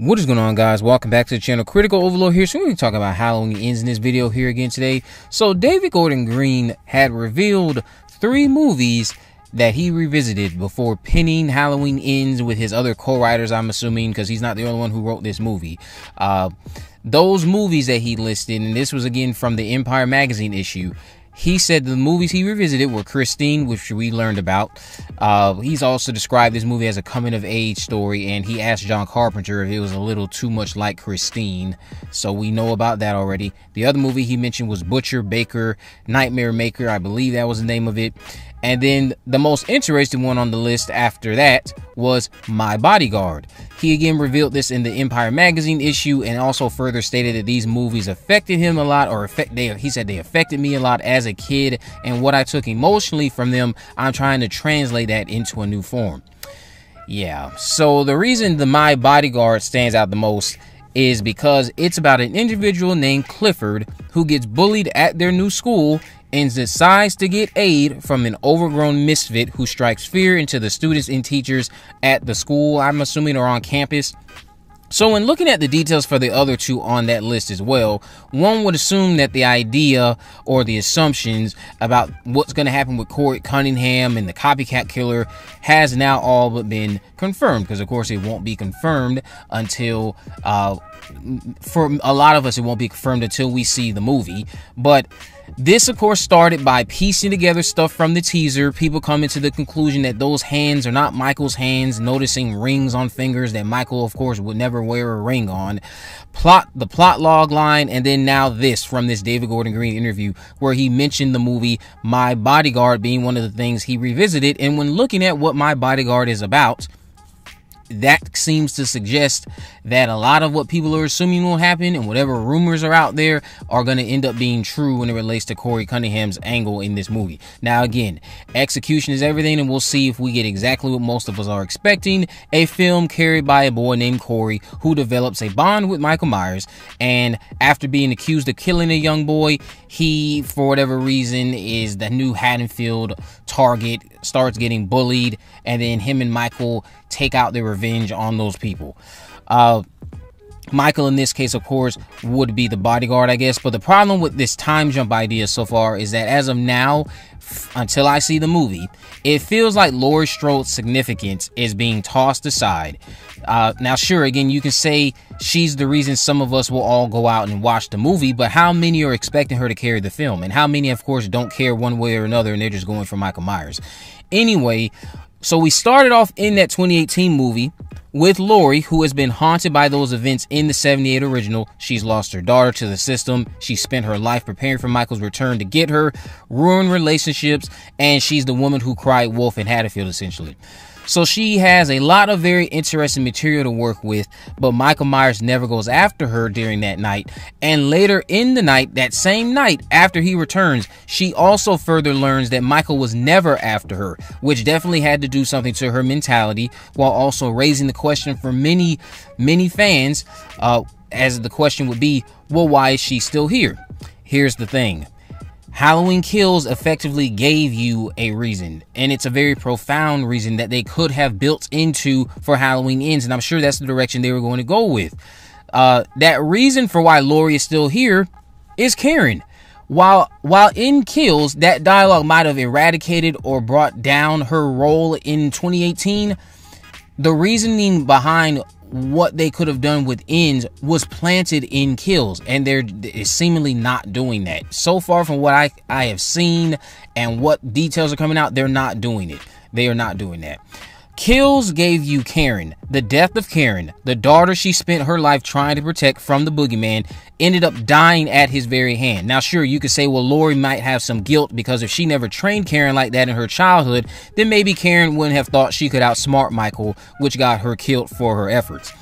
What is going on guys? Welcome back to the channel. Critical Overlord here. So we're going to talk about Halloween ends in this video here again today. So David Gordon Green had revealed three movies that he revisited before pinning Halloween ends with his other co-writers, I'm assuming, because he's not the only one who wrote this movie. Uh, those movies that he listed, and this was again from the Empire Magazine issue, he said the movies he revisited were Christine, which we learned about. Uh, he's also described this movie as a coming of age story, and he asked John Carpenter if it was a little too much like Christine. So we know about that already. The other movie he mentioned was Butcher Baker, Nightmare Maker, I believe that was the name of it. And then the most interesting one on the list after that was My Bodyguard. He again revealed this in the Empire magazine issue and also further stated that these movies affected him a lot or affect they he said they affected me a lot as a kid and what I took emotionally from them, I'm trying to translate that into a new form. Yeah. So the reason the My Bodyguard stands out the most is because it's about an individual named Clifford who gets bullied at their new school and decides to get aid from an overgrown misfit who strikes fear into the students and teachers at the school, I'm assuming, or on campus. So, when looking at the details for the other two on that list as well, one would assume that the idea or the assumptions about what's going to happen with Corey Cunningham and the copycat killer has now all but been confirmed. Because, of course, it won't be confirmed until, uh, for a lot of us, it won't be confirmed until we see the movie. But this, of course, started by piecing together stuff from the teaser. People coming to the conclusion that those hands are not Michael's hands, noticing rings on fingers that Michael, of course, would never wear a ring on. Plot the plot log line, and then now this from this David Gordon Green interview where he mentioned the movie My Bodyguard being one of the things he revisited. And when looking at what My Bodyguard is about, that seems to suggest that a lot of what people are assuming will happen and whatever rumors are out there are going to end up being true when it relates to Corey Cunningham's angle in this movie. Now, again, execution is everything, and we'll see if we get exactly what most of us are expecting a film carried by a boy named Corey who develops a bond with Michael Myers. And after being accused of killing a young boy, he, for whatever reason, is the new Haddonfield target, starts getting bullied, and then him and Michael take out their revenge on those people. Uh, Michael, in this case, of course, would be the bodyguard, I guess. But the problem with this time jump idea so far is that as of now, until I see the movie, it feels like Laurie Strode's significance is being tossed aside. Uh, now, sure, again, you can say she's the reason some of us will all go out and watch the movie, but how many are expecting her to carry the film? And how many, of course, don't care one way or another and they're just going for Michael Myers? Anyway, so we started off in that 2018 movie with Laurie, who has been haunted by those events in the 78 original. She's lost her daughter to the system. She spent her life preparing for Michael's return to get her, ruin relationships, and she's the woman who cried wolf in Haddonfield, essentially. So she has a lot of very interesting material to work with, but Michael Myers never goes after her during that night. And later in the night, that same night after he returns, she also further learns that Michael was never after her, which definitely had to do something to her mentality while also raising the question for many, many fans, uh, as the question would be, well, why is she still here? Here's the thing. Halloween Kills effectively gave you a reason, and it's a very profound reason that they could have built into for Halloween Ends, and I'm sure that's the direction they were going to go with. Uh, that reason for why Laurie is still here is Karen. While while in Kills, that dialogue might have eradicated or brought down her role in 2018. The reasoning behind what they could have done with ends was planted in kills and they're seemingly not doing that. So far from what i i have seen and what details are coming out they're not doing it. They are not doing that Kills gave you Karen, the death of Karen, the daughter she spent her life trying to protect from the boogeyman, ended up dying at his very hand. Now, sure, you could say, well, Laurie might have some guilt because if she never trained Karen like that in her childhood, then maybe Karen wouldn't have thought she could outsmart Michael, which got her killed for her efforts.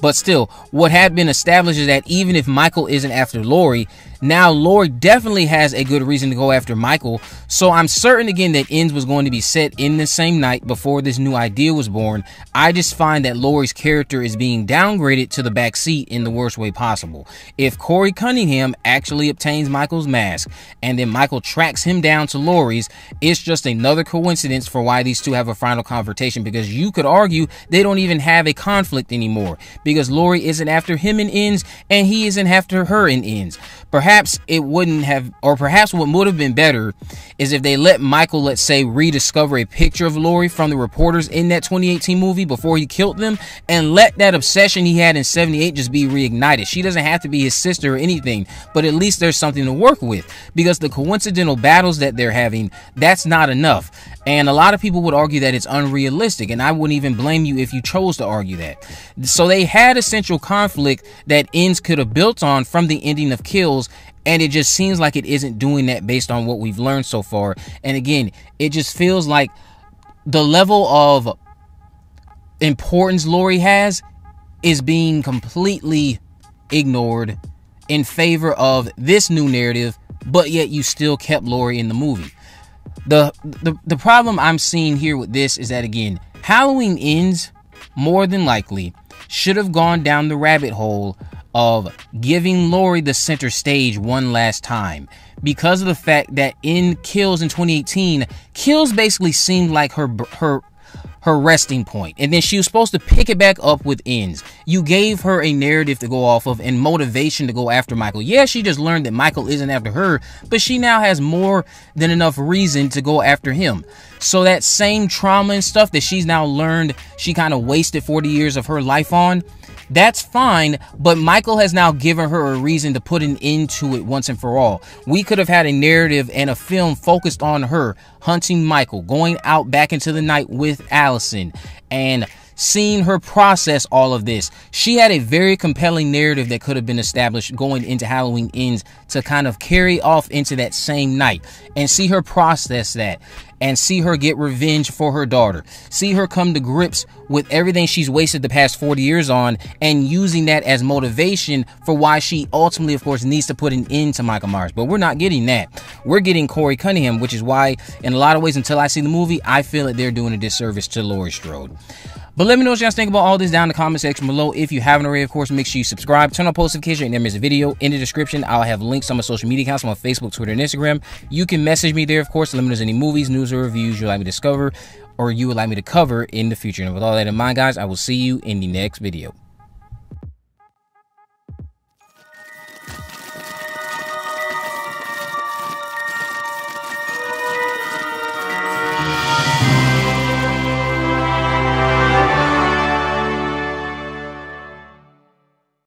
But still, what had been established is that even if Michael isn't after Laurie, Now, Laurie definitely has a good reason to go after Michael, so I'm certain again that Ends was going to be set in the same night before this new idea was born. I just find that Laurie's character is being downgraded to the back seat in the worst way possible. If Corey Cunningham actually obtains Michael's mask and then Michael tracks him down to Laurie's, it's just another coincidence for why these two have a final confrontation because you could argue they don't even have a conflict anymore because Laurie isn't after him in Ends and he isn't after her in Ends. Perhaps it wouldn't have, or perhaps what would have been better is if they let Michael, let's say, rediscover a picture of Laurie from the reporters in that 2018 movie before he killed them and let that obsession he had in 78 just be reignited. She doesn't have to be his sister or anything, but at least there's something to work with because the coincidental battles that they're having, that's not enough. And a lot of people would argue that it's unrealistic, and I wouldn't even blame you if you chose to argue that. So they had a central conflict that ends could have built on from the ending of Kills, and it just seems like it isn't doing that based on what we've learned so far. And again, it just feels like the level of importance Laurie has is being completely ignored in favor of this new narrative, but yet you still kept Laurie in the movie. The, the the problem I'm seeing here with this is that again, Halloween ends more than likely should have gone down the rabbit hole of giving Laurie the center stage one last time because of the fact that in Kills in 2018, Kills basically seemed like her her her resting. And then she was supposed to pick it back up with ends. You gave her a narrative to go off of and motivation to go after Michael. Yeah, she just learned that Michael isn't after her, but she now has more than enough reason to go after him. So that same trauma and stuff that she's now learned, she kind of wasted 40 years of her life on that's fine, but Michael has now given her a reason to put an end to it once and for all. We could have had a narrative and a film focused on her hunting Michael, going out back into the night with Allison, and seeing her process all of this. She had a very compelling narrative that could have been established going into Halloween Ends to kind of carry off into that same night and see her process that and see her get revenge for her daughter. See her come to grips with everything she's wasted the past 40 years on and using that as motivation for why she ultimately, of course, needs to put an end to Michael Myers. But we're not getting that. We're getting Corey Cunningham, which is why, in a lot of ways, until I see the movie, I feel that they're doing a disservice to Laurie Strode. But let me know what you guys think about all this down in the comment section below. If you haven't already, of course, make sure you subscribe, turn on post notifications, and there is a video in the description. I'll have links on my social media accounts on Facebook, Twitter, and Instagram. You can message me there, of course, let me know any movies, news, or reviews you'd like me to discover or you would like me to cover in the future. And with all that in mind, guys, I will see you in the next video.